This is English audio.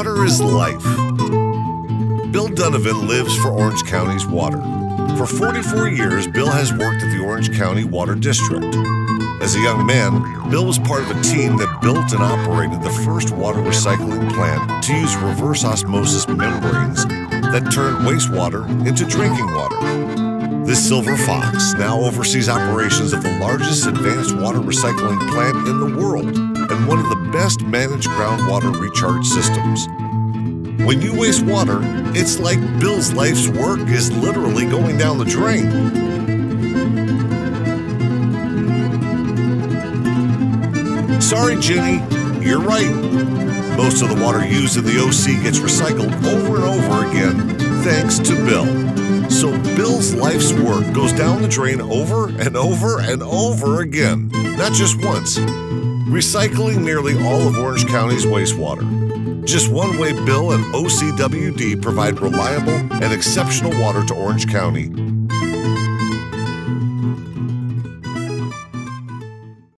Water is life. Bill Dunivin lives for Orange County's water. For 44 years, Bill has worked at the Orange County Water District. As a young man, Bill was part of a team that built and operated the first water recycling plant to use reverse osmosis membranes that turned wastewater into drinking water. This silver fox now oversees operations of the largest advanced water recycling plant in the world and one of the best managed groundwater recharge systems. When you waste water, it's like Bill's life's work is literally going down the drain. Sorry, Jenny, you're right. Most of the water used in the OC gets recycled over and over again thanks to Bill. So Bill's life's work goes down the drain over and over and over again, not just once. Recycling nearly all of Orange County's wastewater. Just one way Bill and OCWD provide reliable and exceptional water to Orange County